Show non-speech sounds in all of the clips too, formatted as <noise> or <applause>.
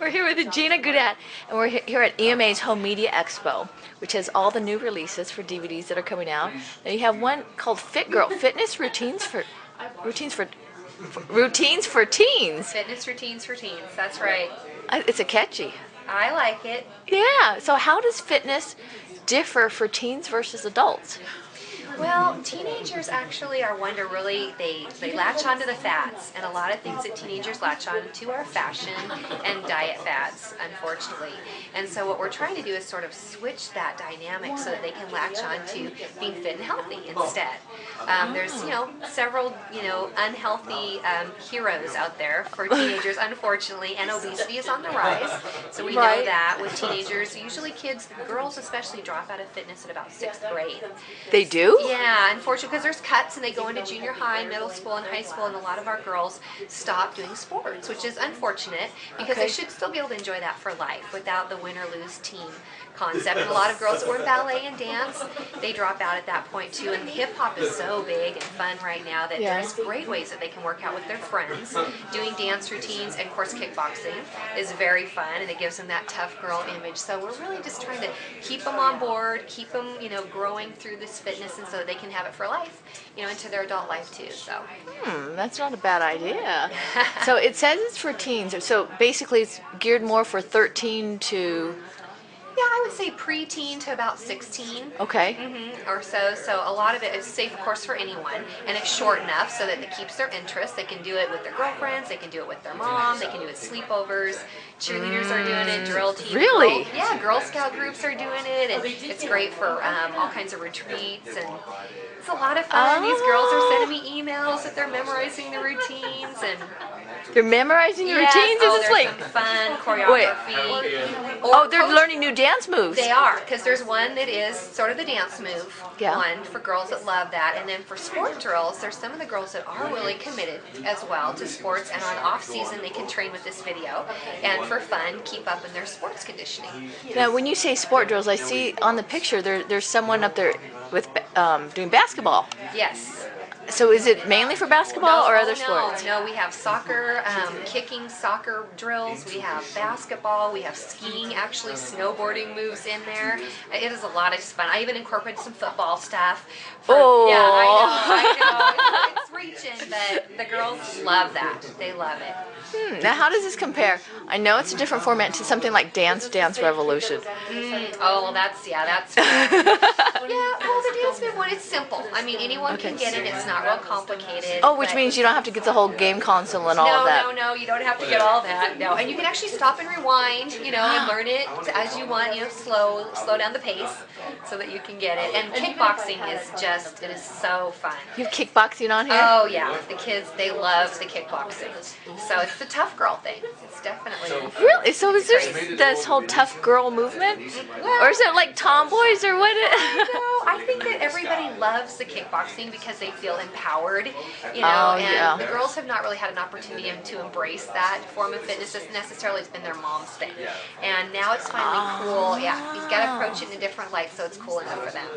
We're here with Gina Guddat, and we're here at EMA's Home Media Expo, which has all the new releases for DVDs that are coming out. Now you have one called Fit Girl, Fitness Routines for Routines for, for Routines for Teens. Fitness routines for teens. That's right. It's a catchy. I like it. Yeah. So how does fitness differ for teens versus adults? Well, teenagers actually are one to really they they latch onto the fads, and a lot of things that teenagers latch on to are fashion and diet fads, unfortunately. And so what we're trying to do is sort of switch that dynamic so that they can latch on to being fit and healthy instead. Um, there's you know several you know unhealthy um, heroes out there for teenagers, <laughs> unfortunately, and obesity is on the rise. So we know that with teenagers, usually kids, girls especially, drop out of fitness at about sixth grade. They do? Yeah, unfortunately, because there's cuts and they go into junior high, middle school, and high school, and a lot of our girls stop doing sports, which is unfortunate because Okay. they should still be able to enjoy that for life without the win or lose team concept. And a lot of girls who are in ballet and dance, they drop out at that point too. And hip hop is so big and fun right now that Yeah. there's great ways that they can work out with their friends. Doing dance routines and of course kickboxing is very fun and it gives them that tough girl image. So we're really just trying to keep them on board, keep them, you know, growing through this fitness and so they can have it for life, you know, into their adult life too. So Hmm, that's not a bad idea. <laughs> so it says it's for teens. So basically, it's geared more for 13 to yeah, I would say preteen to about 16. okay. hmm or so. So a lot of it is safe, of course, for anyone, and it's short enough so that it keeps their interest. They can do it with their girlfriends, they can do it with their mom, they can do it sleepovers. Cheerleaders are doing it, drill team. Really? Girl- yeah, Girl Scout groups are doing it, and it's great for um, all kinds of retreats and. It's a lot of fun. These girls are sending me emails that they're memorizing the routines and They're memorizing the Yes, routines. Oh, Is like fun choreography. Or oh, they're learning new dance moves. they are, because there's one that is sort of the dance move, Yeah. one for girls that love that, and then for sport drills, there's some of the girls that are really committed as well to sports, and on off season they can train with this video, and for fun keep up in their sports conditioning. Now, when you say sport drills, I see on the picture there there's someone up there with um, doing basketball. Yes. So is it mainly for basketball or other no, sports? No, we have soccer, um, kicking soccer drills. We have basketball. We have skiing, actually snowboarding moves in there. It is a lot of fun. I even incorporated some football stuff. For, Oh. Yeah, I know. I know. It's reaching, but the girls love that. They love it. Hmm, now, how does this compare? I know it's a different format to something like Dance Dance Revolution. Mm, oh, well, that's yeah, that's. <laughs> <laughs> yeah, well, the dance move it's simple. I mean, anyone can Okay. get it. It's not real complicated. Oh, which but- means you don't have to get the whole game console and all no, of that. no, no, no, you don't have to get all that. No, and you can actually stop and rewind, you know, and learn it as you want. You know, slow, slow down the pace so that you can get it. And kickboxing is just, it is so fun. You have kickboxing on here? Oh yeah, the kids they love the kickboxing. So it's the tough girl thing. It's definitely. Really? So is there this whole tough girl movement? Or is it like tomboys or what? No, I think that everybody loves the kickboxing because they feel empowered, you know, Oh, and yeah. the girls have not really had an opportunity to embrace that form of fitness. It's necessarily it's been their mom's thing, and now it's finally cool. Yeah, you've got to approach it in a different light so it's cool enough for them.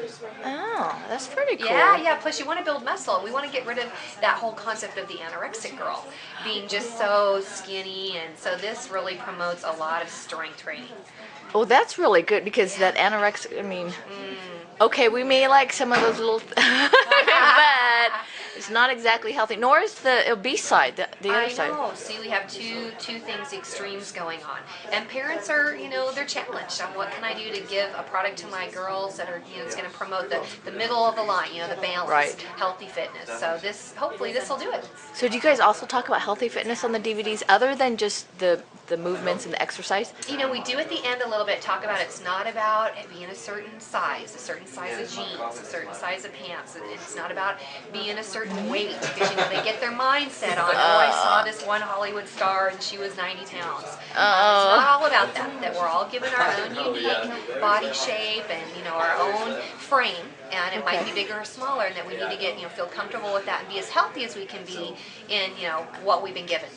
oh, that's pretty cool. Yeah, yeah. Plus, you want to build muscle. We want to get rid of that whole concept of the anorexic girl being just so skinny, and so this really promotes a lot of strength training. Well, that's really good because that anorexic, I mean, Mm. Okay, we may like some of those little, <laughs> but it's not exactly healthy, nor is the obese side, the, the other I side. know. See, we have two two things extremes going on, and parents are, you know, they're challenged on what can I do to give a product to my girls that are, you know, it's going to promote the the middle of the line, you know, the balance, Right. healthy fitness. So this, hopefully, this will do it. So do you guys also talk about healthy fitness on the DVDs other than just the, the movements and the exercise? You know, we do at the end a little bit talk about it's not about being a certain size, a certain size of jeans, a certain size of pants. It's not about being a certain weight because you know they get their mindset on. Oh, I saw this one Hollywood star and she was 90 pounds. It's Uh, not all about that. That we're all given our own unique body shape and you know our own frame, and it might be bigger or smaller, and that we need to get you know feel comfortable with that and be as healthy as we can be in you know what we've been given.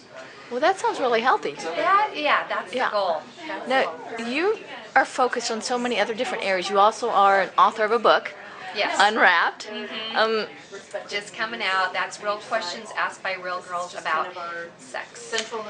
well, that sounds really healthy. That yeah, that's Yeah. the goal. That's the Now, goal. you are focused on so many other different areas. You also are an author of a book, Yes. Unwrapped. Um, just coming out. That's real questions asked by real girls about sex. Central.